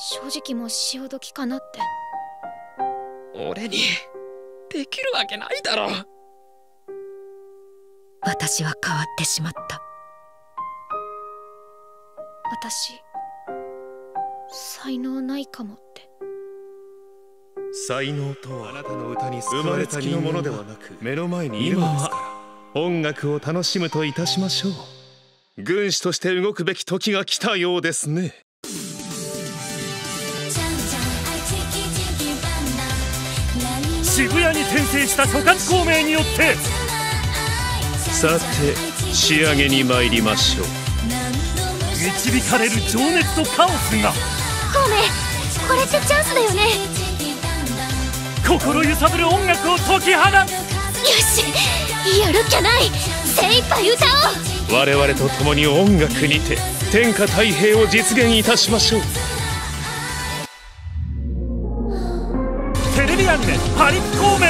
正直もう潮時かなって。俺にできるわけないだろ。私は変わってしまった。私才能ないかもって。才能とはあなたの歌に生まれつきのものではなく目の前にいるのですから。音楽を楽しむといたしましょう。軍師として動くべき時が来たようですね渋谷に転生した諸葛孔明によって。さて仕上げに参りましょう。導かれる情熱とカオスが。孔明これってチャンスだよね。心揺さぶる音楽を解き放つ。よしやるっきゃない。精一杯歌おう。我々と共に音楽にて天下太平を実現いたしましょうビアンで「パリピ孔明」